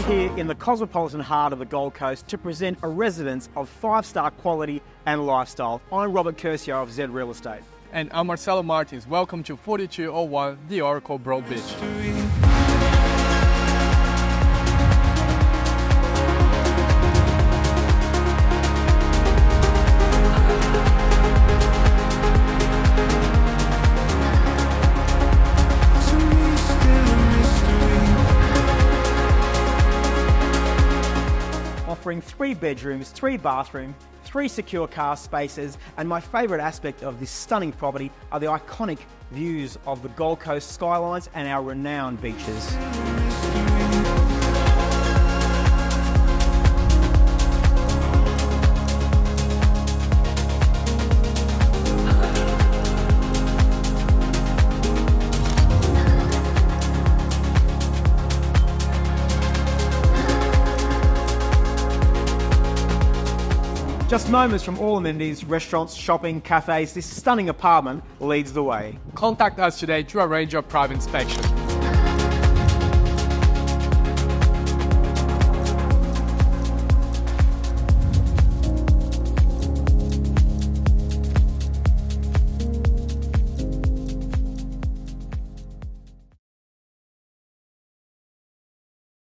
We're here in the cosmopolitan heart of the Gold Coast to present a residence of five star quality and lifestyle. I'm Robert Curcio of Z Real Estate. And I'm Marcelo Martins. Welcome to 4201 The Oracle Broadbeach. Offering three bedrooms, three bathrooms, three secure car spaces, and my favourite aspect of this stunning property are the iconic views of the Gold Coast skylines and our renowned beaches. Just moments from all amenities, restaurants, shopping, cafes, this stunning apartment leads the way. Contact us today to arrange your private inspection.